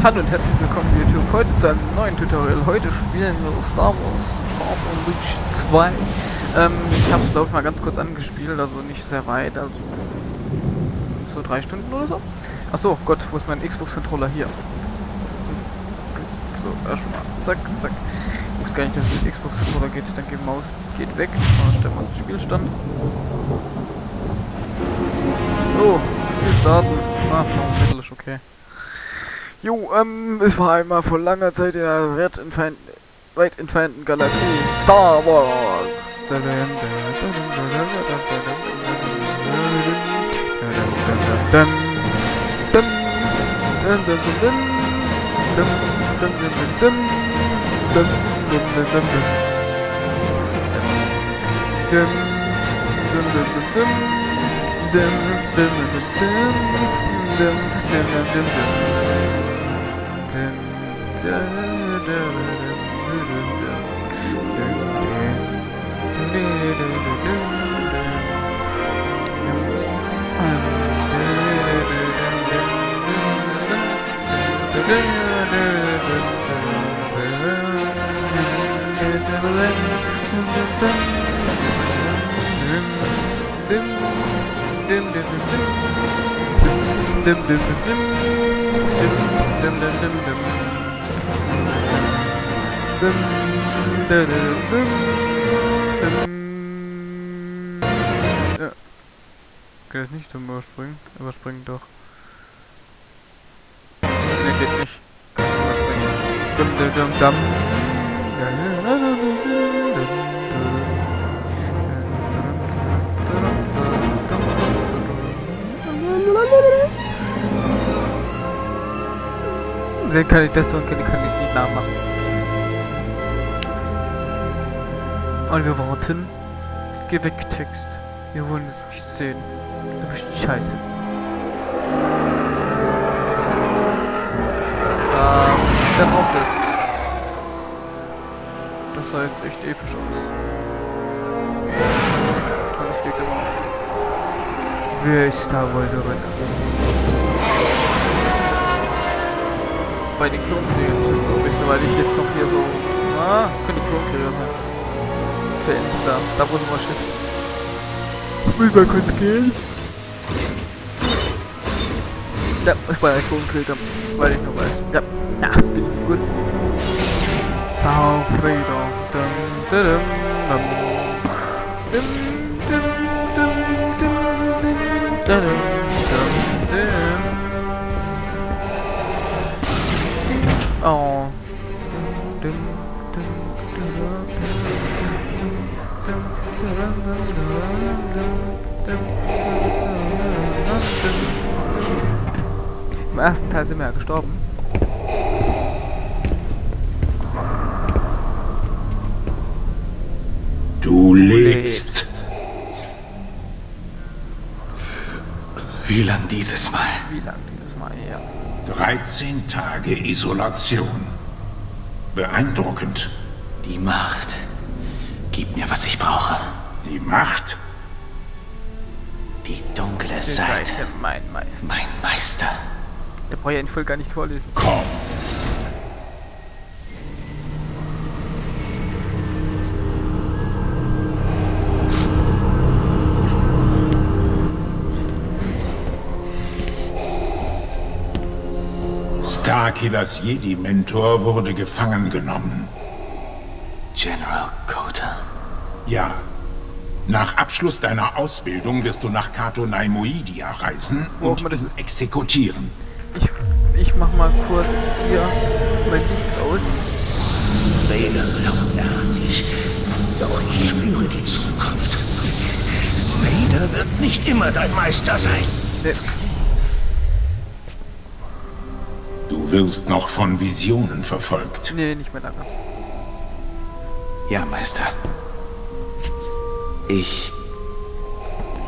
Hallo und herzlich willkommen YouTube heute zu einem neuen Tutorial. Heute spielen wir Star Wars Force Unleashed 2. Ähm, ich habe es glaube ich mal ganz kurz angespielt, also nicht sehr weit, also so drei Stunden oder so. Achso, Gott, wo ist mein Xbox-Controller hier? So, erstmal, zack, zack. Ich wusste gar nicht, dass es mit Xbox-Controller geht, dann geht Maus, geht weg, dann stellen wir Spielstand. So, wir starten. Noch Mittel ist okay. Jo, ähm, es war einmal vor langer Zeit in einer weit entfernten, weit entfernten Galaxie. Star Wars! dim dim dim dim dim dim dim Ja. Geht es nicht zum Überspringen? Überspringen doch. Ne, geht nicht. Kann ich überspringen. Dum, dum, dum, dum. Den kann ich das tun, ich, kann ich nicht nachmachen. Und wir warten. Geh weg, Text. Wir wollen es nicht sehen. Du bist scheiße. Ähm, das Raumschiff. Das sah jetzt echt episch aus. Und es steht immer noch. Wer ist da wohl drin? Bei den Klonkriegern ist das glaube ich, soweit ich jetzt noch hier so... Ah, können die Klonkrieger sein. Beenden da. Da wo unser Schiff. Ich will mal kurz gehen. Ja, ich war ein Klonkrieger. Soweit ich noch weiß. Ja. Ja, bin gut. Darth Vader. Dum, dum. Dum, dum, dum. Im ersten Teil sind wir ja gestorben. Du lebst. Wie lang dieses Mal? Wie lang dieses Mal her? 13 Tage Isolation. Beeindruckend. Die Macht. Gib mir, was ich brauche. Die Macht? Die dunkle Die Seite. mein Meister. Mein Meister. Der braucht ja den voll gar nicht vorlesen. Komm. Starkillers Jedi-Mentor wurde gefangen genommen. General Kota. Ja. Nach Abschluss deiner Ausbildung wirst du nach Kato Naimoidia reisen und ist. exekutieren. Ich, ich mach mal kurz hier mein Licht aus. Vader glaubt, er hat dich. Doch ich spüre die Zukunft. Vader wird nicht immer dein Meister sein. Ne, Du wirst noch von Visionen verfolgt. nee, nicht mehr lange. Ja, Meister. Ich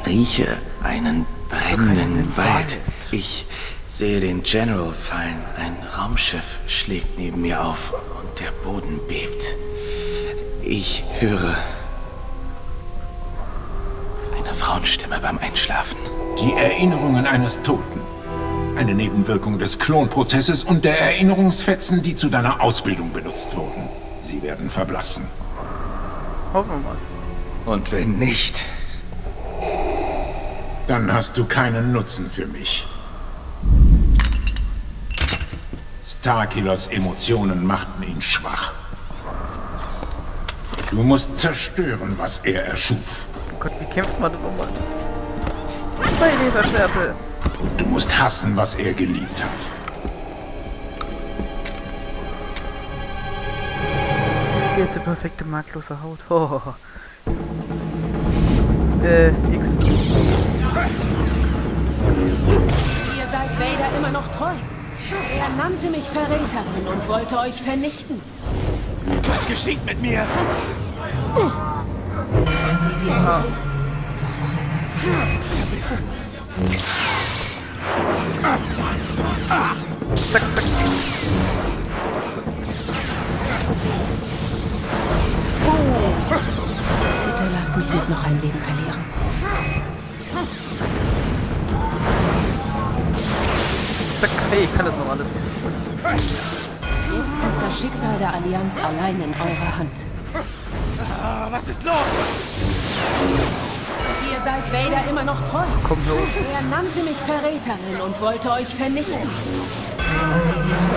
rieche einen brennenden. Wald. Ich sehe den General fallen. Ein Raumschiff schlägt neben mir auf und der Boden bebt. Ich höre eine Frauenstimme beim Einschlafen. Die Erinnerungen eines Toten. Eine Nebenwirkung des Klonprozesses und der Erinnerungsfetzen, die zu deiner Ausbildung benutzt wurden. Sie werden verblassen. Hoffen wir mal. Und wenn nicht, Dann hast du keinen Nutzen für mich. Starkillers Emotionen machten ihn schwach. Du musst zerstören, was er erschuf. Oh Gott, wie kämpft man denn nochmal? Zwei Laserschwerte. Und du musst hassen, was er geliebt hat. Jetzt die perfekte marklose Haut. Oh. Äh, X. Ihr seid Vader immer noch treu. Er nannte mich Verräterin und wollte euch vernichten. Was geschieht mit mir? Zack, noch ein Leben verlieren. Zack. Hey, ich kann das noch alles. Jetzt liegt das Schicksal der Allianz allein in eurer Hand. Ah, was ist los? Ihr seid Vader immer noch treu. Komm hoch. Er nannte mich Verräterin und wollte euch vernichten.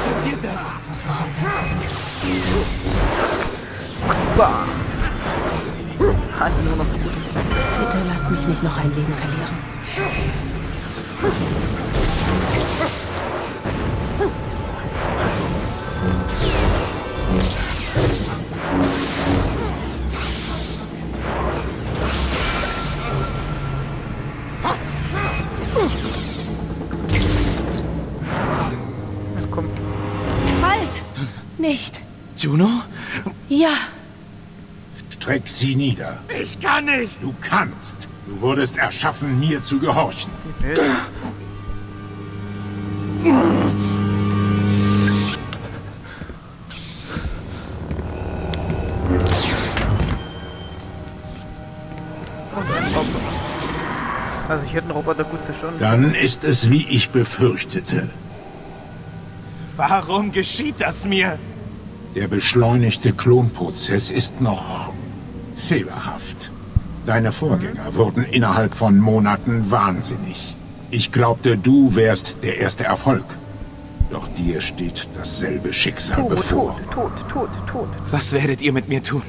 Passiert das? Bah. Bin nur noch so gut. Bitte lasst mich nicht noch ein Leben verlieren. Halt! Nicht. Juno? Ja. Streck sie nieder. Ich kann nicht! Du kannst. Du wurdest erschaffen, mir zu gehorchen. Also ich hätte einen Roboter gut schon. Dann ist es, wie ich befürchtete. Warum geschieht das mir? Der beschleunigte Klonprozess ist noch fehlerhaft. Deine Vorgänger wurden innerhalb von Monaten wahnsinnig. Ich glaubte, du wärst der erste Erfolg. Doch dir steht dasselbe Schicksal Tot, bevor. tot, tot, tot, tot. Was werdet ihr mit mir tun?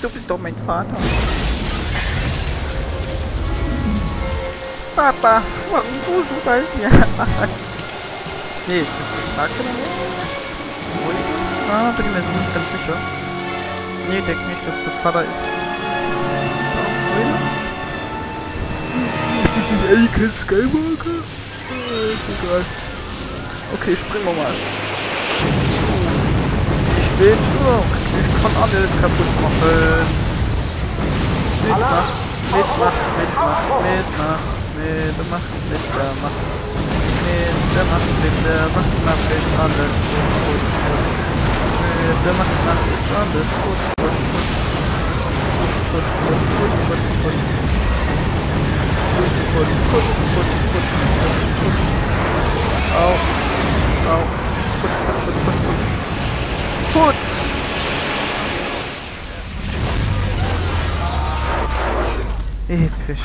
Du bist doch mein Vater. Papa, du das mir? nee, das sagt er nicht. Ah, bin ich mir jetzt nicht ganz sicher. Nee, denk nicht, dass der Vater ist. Ist das nicht Anakin Skywalker? Äh, ist egal. Okay, springen wir mal. Ich bin stark. Ich kann alles kaputt machen. Mitmach, mitmach, mitmach, mitmach, mitmach, mitmach. Mitmach, mitmach, mach ich alles gut, gut, gut. Mitmach, mach ich alles gut, gut, gut. Gut, gut, gut, gut, gut. Gut, gut, gut, gut, gut, gut. Au, au. Gut, gut, gut, gut. Gut. Episch.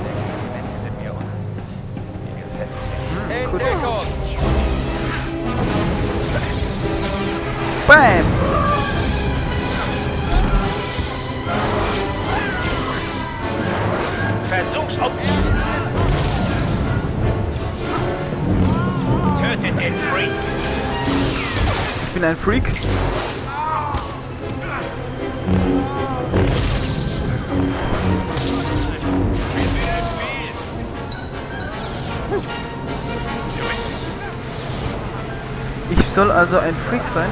time. Tötet den Freak. Ich bin ein Freak. Ich soll also ein Freak sein?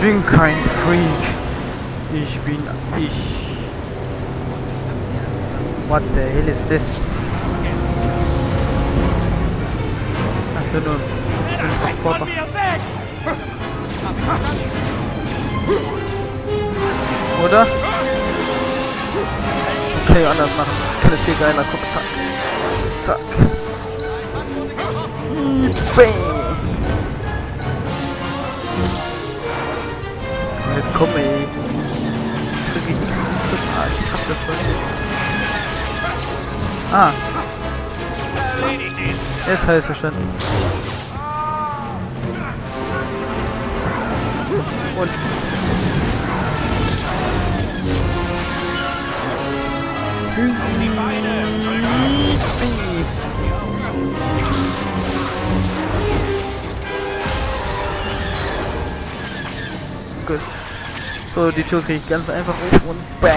Ich bin kein Freak. Ich bin ich. What the hell is this? Also nur ein Transporter. Oder? Okay, anders machen. Kann es viel geiler. Guck, zack. Zack. Bang. Komm, ey. Ich X. Plus A. Ich hab das voll. Ah, jetzt habe ich verstanden. Und Die So, die Tür kriege ich ganz einfach auf und BAM!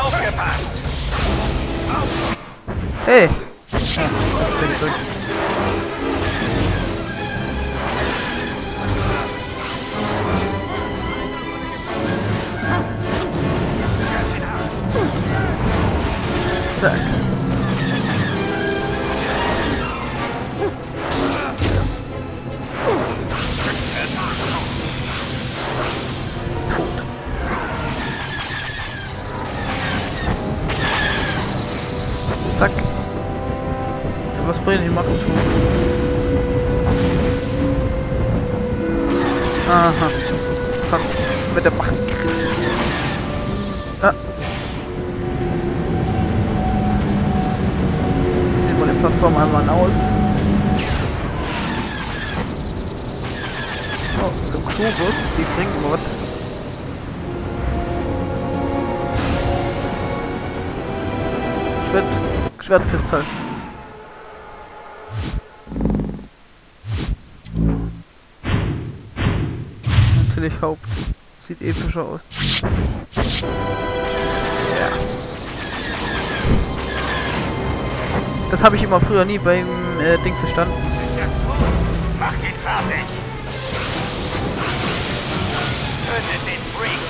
Aufgepasst! Hey! Ah, das ist der Aha. Hat's mit der Macht gegriffen. Ah. Sieht mal die Plattform einmal aus. Oh, so Kubus, die bringen was. Schwert, Schwertkristall. Natürlich Haupt. Sieht epischer aus. Ja. Das habe ich immer früher nie beim äh, Ding verstanden. Mach ihn fertig! Tötet den Freak!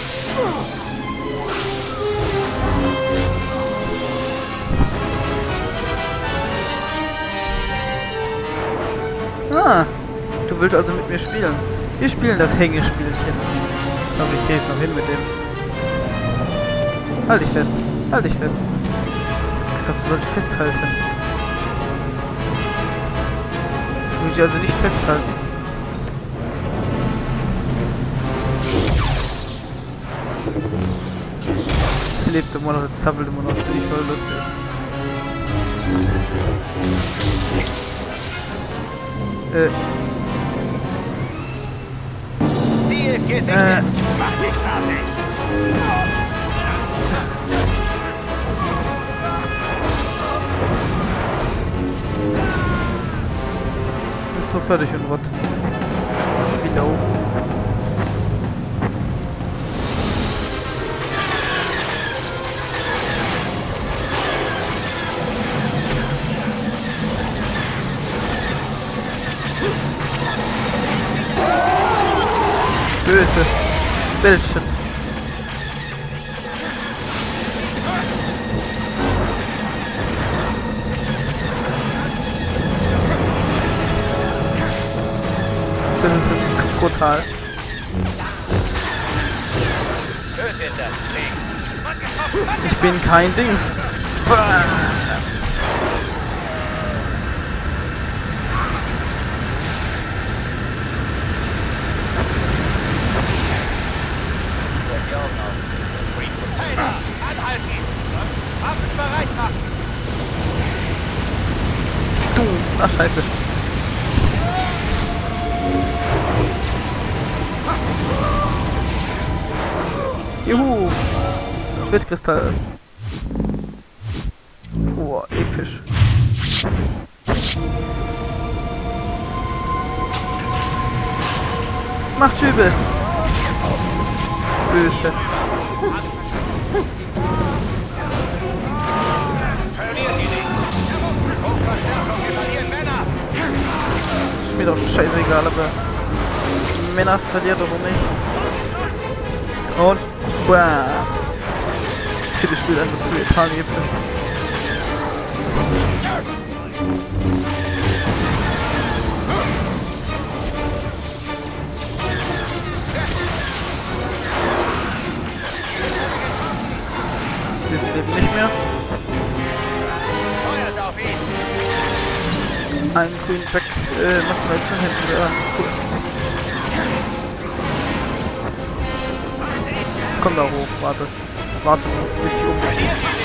Ah, du willst also mit mir spielen. Wir spielen das Hängespielchen. Aber ich gehe jetzt noch hin mit dem. Halt dich fest. Halt dich fest. Ich sag, du sollst festhalten. Du musst dich also nicht festhalten. Er lebt immer noch, er zappelt immer noch. Das finde ich voll lustig. Äh, Äh. So fertig und was? Wieder Böse. Bildchen. Das ist brutal. Ich bin kein Ding. Hey, da! Anhalten! Waffen bereit machen! Du. Ach, scheiße. Juhu. Schwertkristall. Boah, episch. Macht Schübe. Böse. Ist mir doch scheißegal, aber Männer verliert doch nicht. Und bam. Ich finde, das Spiel einfach zu Italien. Sie sind eben nicht mehr. Einen grünen Back, äh, maximal zu hinten. Ja, cool. Komm da hoch, warte. Warte, bis ich um.